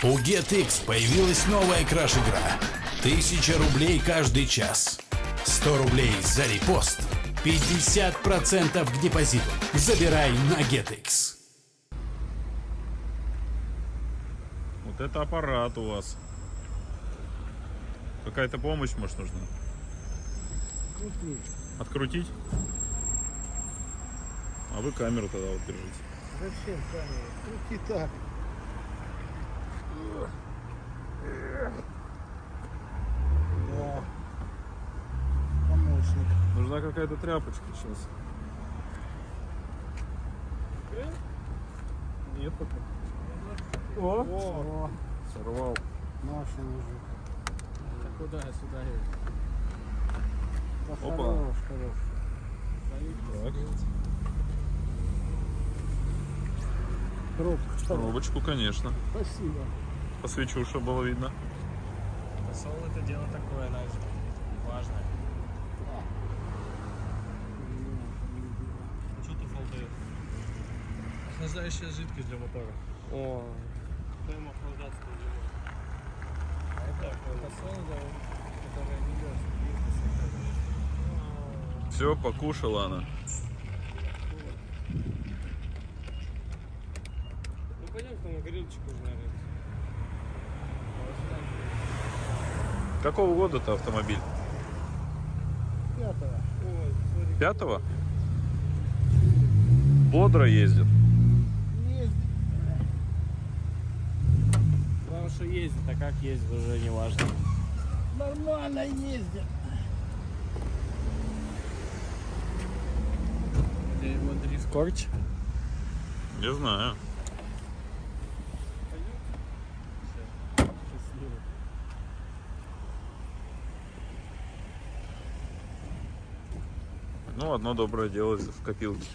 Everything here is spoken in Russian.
У GetX появилась новая краш-игра. Тысяча рублей каждый час. 100 рублей за репост. 50% к депозиту. Забирай на GetX. Вот это аппарат у вас. Какая-то помощь, может, нужна? Открутить? А вы камеру тогда вот держите. Зачем камера? Крути так. Да. Помощник. Нужна какая-то тряпочка сейчас. Нет пока. О, О, сорвал. Маша мужик. Куда сюда? Да Опа. хорош, хорош. Так, конечно. Спасибо. Посвечу, чтобы было видно. Фасол это дело такое, знаешь, важное. Что ты фолдает? Охлаждающая жидкость для мотора. О, Стоим охлаждаться А это фасол, да, которая не Все, покушала она. Ну пойдем на горелочку уже, наверное. Какого года-то автомобиль? пятого. Ой. Пятого? Бодро ездит. Есть. Главное, что ездит, а как ездит, уже не важно. Нормально ездит. Его дрифт корч? Не знаю. Ну, одно доброе дело в копилке.